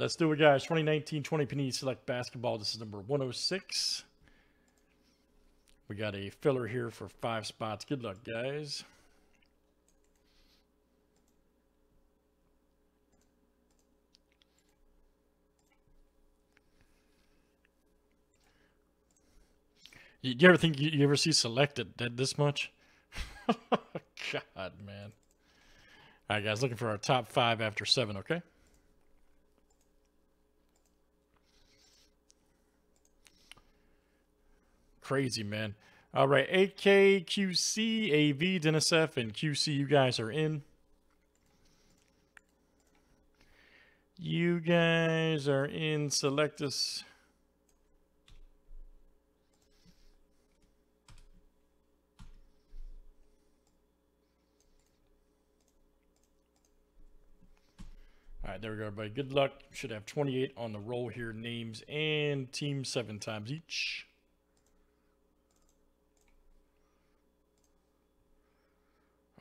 Let's do it, guys. 2019 20 Panini Select Basketball. This is number 106. We got a filler here for five spots. Good luck, guys. You, you ever think you, you ever see selected dead this much? God, man. All right, guys, looking for our top five after seven, okay? Crazy, man. All right, AK, QC, AV, Dennis F, and QC, you guys are in. You guys are in. Select us. All right, there we go, everybody. Good luck. Should have 28 on the roll here. Names and team seven times each.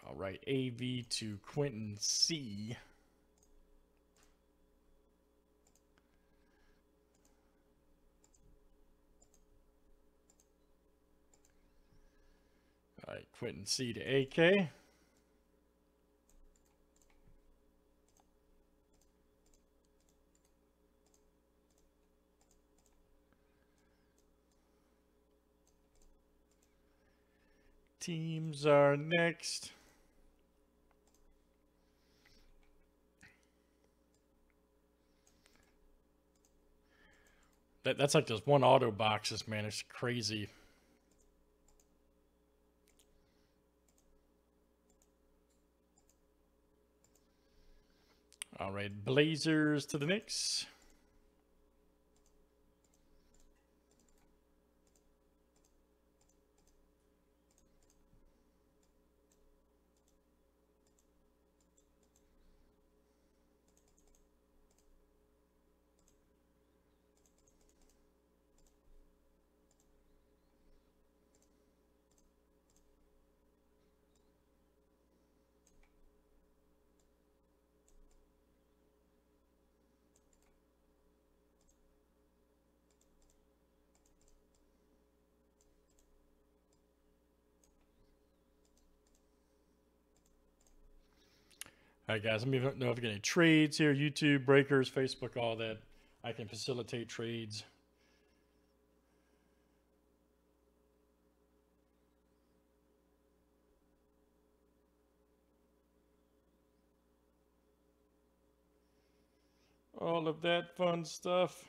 All right, AV to Quentin C. All right, Quentin C to AK. Teams are next. That, that's like those one auto boxes, man. It's crazy. All right, Blazers to the Knicks. All right, guys, let me know if you get any trades here YouTube, breakers, Facebook, all that. I can facilitate trades. All of that fun stuff.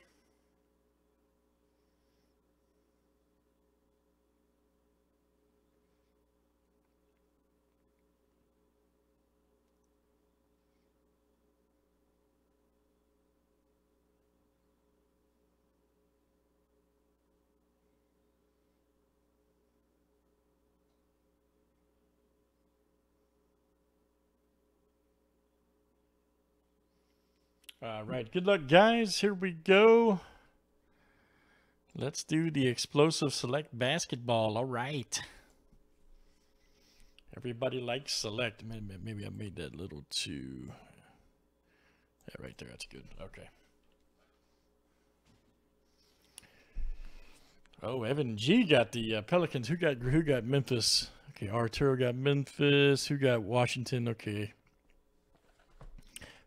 All right, good luck, guys. Here we go. Let's do the explosive select basketball. All right. Everybody likes select. Maybe, maybe I made that little too. Yeah, right there. That's good. Okay. Oh, Evan G got the uh, Pelicans. Who got who got Memphis? Okay, Arturo got Memphis. Who got Washington? Okay.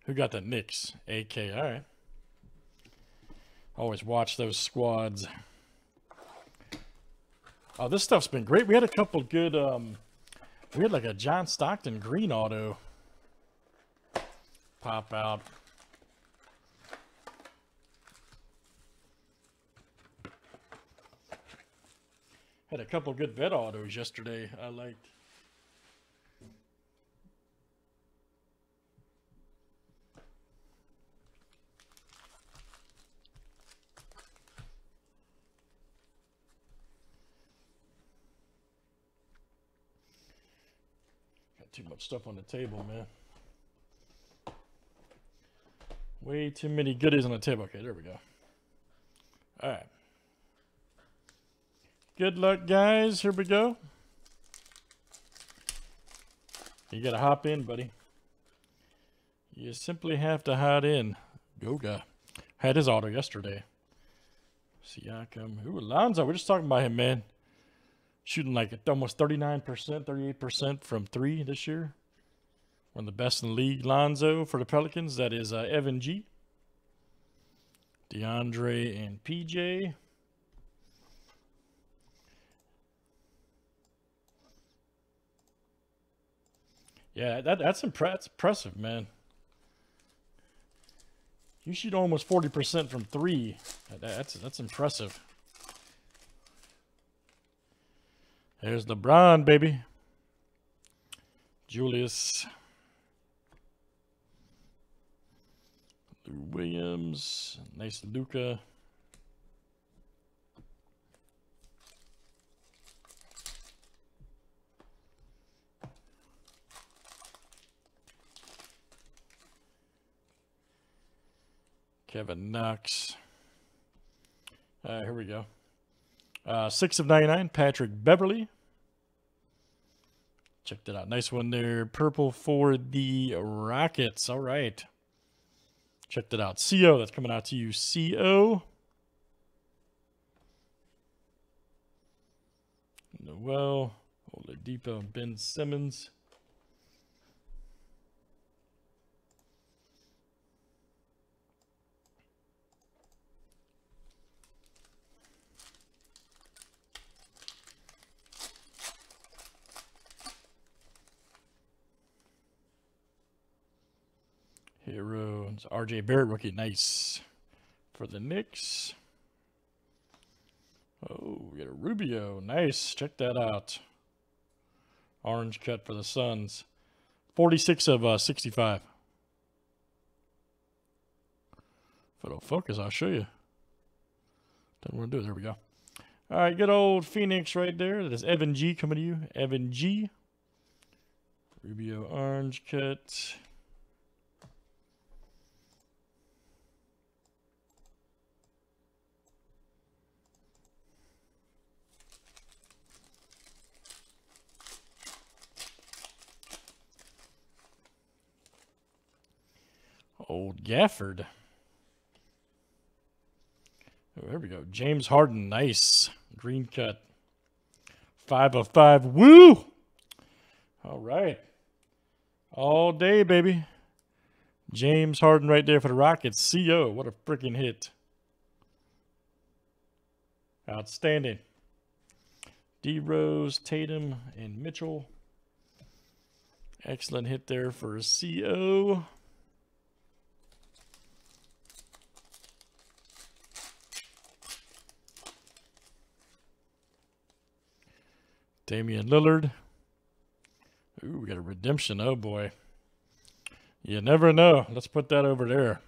Who got the Knicks? AK. All right. Always watch those squads. Oh, this stuff's been great. We had a couple good. Um, we had like a John Stockton green auto pop out. Had a couple good vet autos yesterday. I liked. too stuff on the table, man. Way too many goodies on the table. Okay, there we go. All right. Good luck, guys. Here we go. You got to hop in, buddy. You simply have to hide in. Go, guy. Had his auto yesterday. Siakam. Ooh, Alonzo. We're just talking about him, man. Shooting like almost 39%, 38% from three this year. One of the best in the league. Lonzo for the Pelicans. That is uh, Evan G. DeAndre and PJ. Yeah, that that's, impre- that's impressive, man. You shoot almost 40% from three. That's that's impressive. There's LeBron, baby. Julius. Lou Williams. Nice Luka. Kevin Knox. Here we go. Uh, 6 of 99, Patrick Beverley. Check that out. Nice one there. Purple for the Rockets. All right. Check that out. CO, that's coming out to you. CO. Noel, Oladipo, Ben Simmons. Herro. It's RJ Barrett rookie. Nice. For the Knicks. Oh, we got a Rubio. Nice. Check that out. Orange cut for the Suns. 46 of uh, 65. If it'll focus, I'll show you. Don't want to do it. There we go. All right, good old Phoenix right there. That's Evan G coming to you. Evan G. Rubio orange cut. Old Gafford. Oh, there we go. James Harden, nice. Green cut. Five of five. Woo! All right. All day, baby. James Harden right there for the Rockets. CO. What a freaking hit. Outstanding. D Rose, Tatum, and Mitchell. Excellent hit there for a CO. Damian Lillard. Ooh, we got a redemption. Oh boy. You never know. Let's put that over there.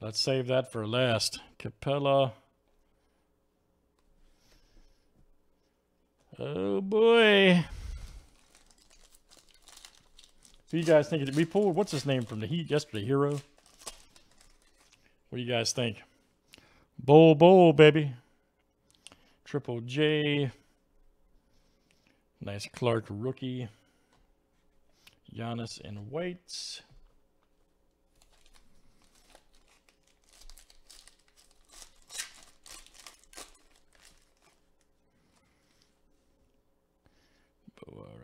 Let's save that for last. Capela. Oh boy. Who you guys think? Did we pull what's his name from the Heat yesterday? Herro. What do you guys think? Bol Bol, baby. Triple J. Nice Clarke rookie. Giannis in whites.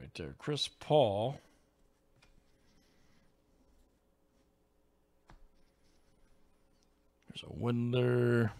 Right there. Chris Paul. There's a Windler.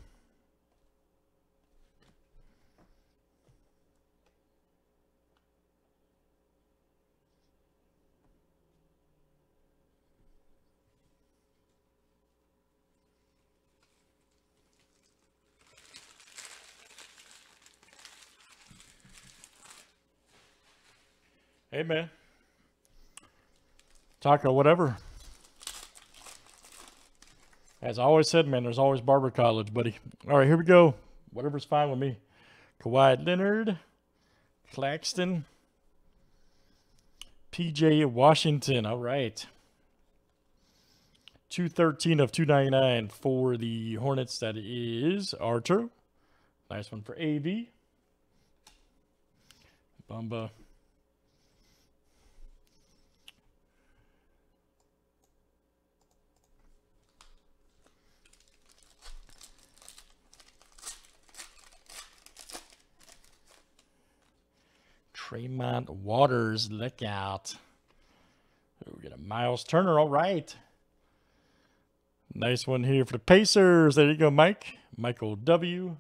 Hey, man. Taco, whatever. As I always said, man, there's always Barber College, buddy. All right, here we go. Whatever's fine with me. Kawhi Leonard, Claxton, PJ Washington. All right. 213 of 299 for the Hornets. That is Archer. Nice one for AV. Bamba. Tremont Waters, look out. we got a Miles Turner, all right. Nice one here for the Pacers. There you go, Mike. Michael W.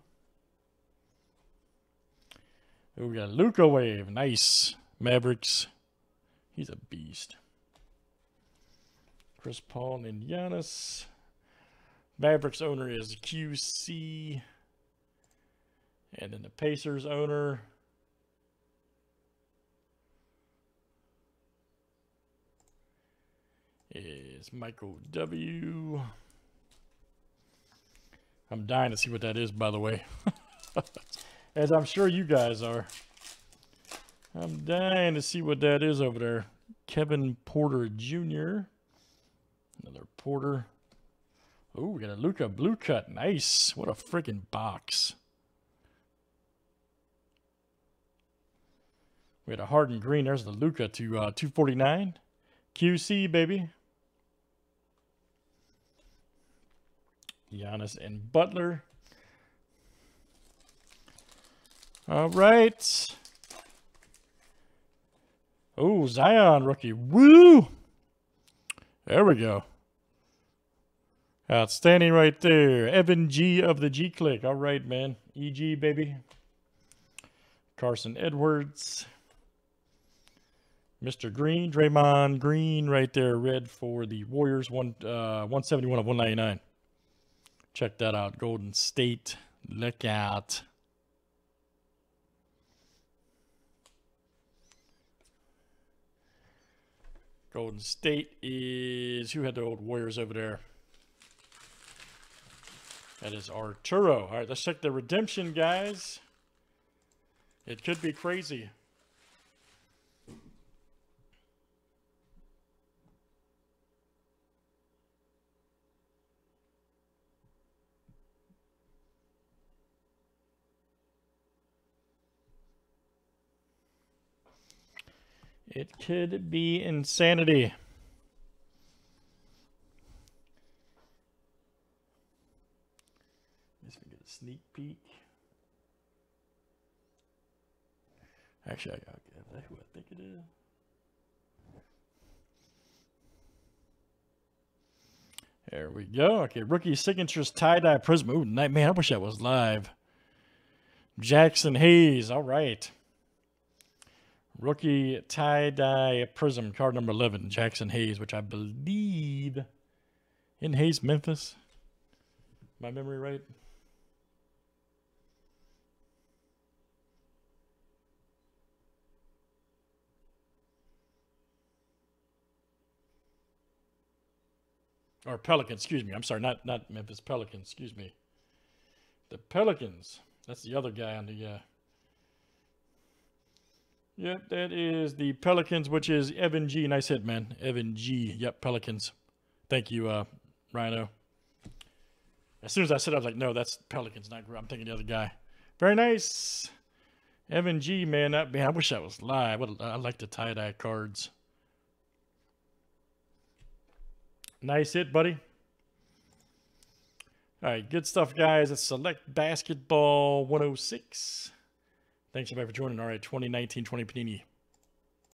We got Luka Wave. Nice. Mavericks. He's a beast. Chris Paul and Giannis. Mavericks owner is QC. And then the Pacers owner. Is Michael W. I'm dying to see what that is, by the way. As I'm sure you guys are. I'm dying to see what that is over there. Kevin Porter Jr. Another Porter. Oh, we got a Luka blue cut. Nice. What a freaking box. We had a Harden green. There's the Luka to uh, 249. QC, baby. Giannis and Butler. All right. Oh, Zion rookie. Woo! There we go. Outstanding right there. Evan G of the G Click. All right, man. EG, baby. Carson Edwards. Mr. Green, Draymond Green right there. Red for the Warriors. One, uh, 171 of 199. Check that out. Golden State. Look out. Golden State is who had the old Warriors over there? That is Arturo. All right, let's check the redemption, guys. It could be crazy. It could be insanity. Let's get a sneak peek. Actually, I got that who I think it is. There we go. Okay, rookie signatures tie-dye prism. Ooh, man, I wish that was live. Jaxson Hayes. All right. Rookie tie-dye prism card number 11, Jaxson Hayes, which I believe in Hayes, Memphis. My memory right? Or Pelicans, excuse me. I'm sorry, not not Memphis Pelicans, excuse me. The Pelicans. That's the other guy on the uh, Yep, that is the Pelicans, which is Evan G. Nice hit, man. Evan G. Yep, Pelicans. Thank you, uh, Rhino. As soon as I said, I was like, no, that's Pelicans, not I'm thinking the other guy. Very nice. Evan G, man. That, man, I wish that was live. I like the tie-dye cards. Nice hit, buddy. All right, good stuff, guys. It's Select Basketball 106. Thanks everybody for joining. All right, 2019 20 Panini